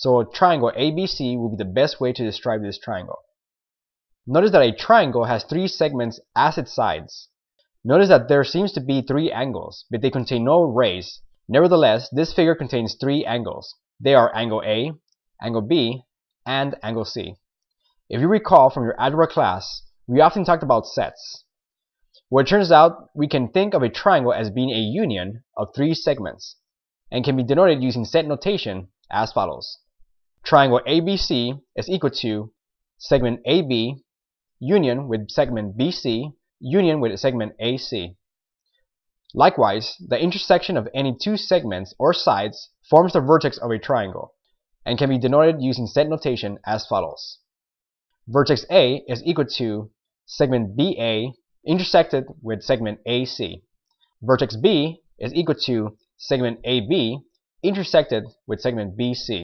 So triangle ABC will be the best way to describe this triangle. Notice that a triangle has three segments as its sides. Notice that there seems to be three angles, but they contain no rays. Nevertheless, this figure contains three angles. They are angle A, angle B, and angle C. If you recall from your algebra class, we often talked about sets. Well, it turns out we can think of a triangle as being a union of three segments and can be denoted using set notation as follows. Triangle ABC is equal to segment AB union with segment BC union with segment AC. Likewise, the intersection of any two segments or sides forms the vertex of a triangle and can be denoted using set notation as follows. Vertex A is equal to segment BA intersected with segment AC. Vertex B is equal to segment AB intersected with segment BC.